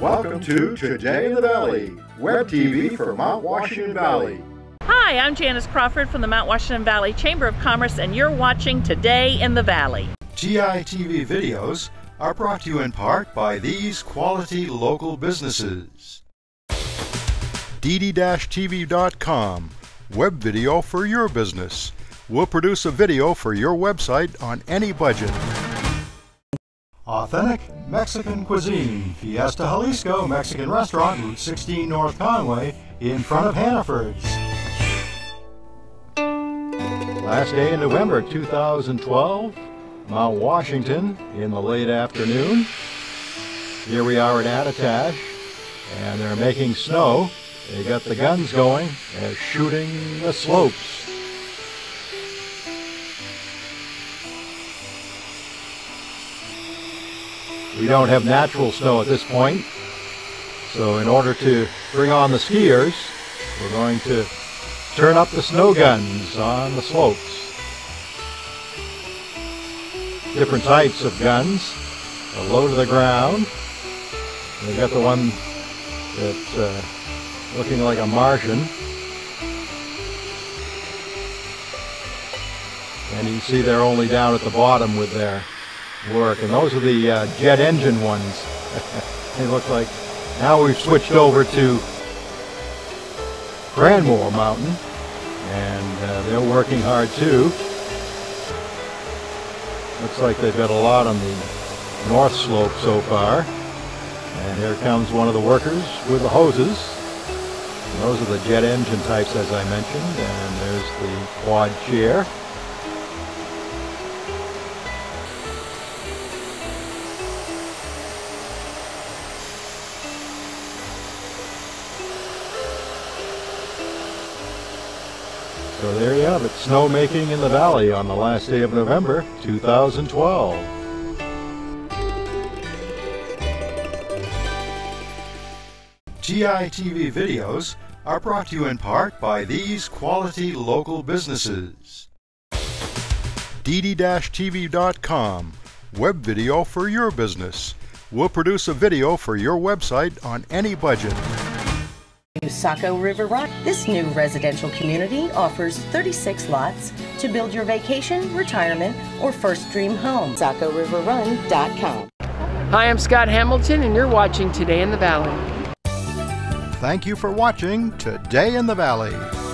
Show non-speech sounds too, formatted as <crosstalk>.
Welcome to Today in the Valley, web TV for Mount Washington Valley. Hi, I'm Janice Crawford from the Mount Washington Valley Chamber of Commerce, and you're watching Today in the Valley. TITV videos are brought to you in part by these quality local businesses. DD-TV.com, web video for your business. We'll produce a video for your website on any budget. Authentic Mexican cuisine, Fiesta Jalisco Mexican Restaurant, Route 16 North Conway, in front of Hannaford's. Last day in November 2012, Mount Washington in the late afternoon. Here we are at Attitash, and they're making snow. They got the guns going and shooting the slopes. We don't have natural snow at this point, so in order to bring on the skiers, we're going to turn up the snow guns on the slopes. Different types of guns, a low to the ground. We've got the one that's uh, looking like a Martian. And you see they're only down at the bottom with their work. And those are the uh, jet engine ones. <laughs> they look like, now we've switched over to Cranmore Mountain. And uh, they're working hard too. Looks like they've got a lot on the north slope so far. And here comes one of the workers with the hoses. And those are the jet engine types as I mentioned. And there's the quad chair. So there you have it, snowmaking in the valley on the last day of November 2012. TITV videos are brought to you in part by these quality local businesses. DD-TV.com, web video for your business. We'll produce a video for your website on any budget. Saco River Run. This new residential community offers 36 lots to build your vacation, retirement, or first dream home. SacoRiverRun.com. Hi, I'm Scott Hamilton, and you're watching Today in the Valley. Thank you for watching Today in the Valley.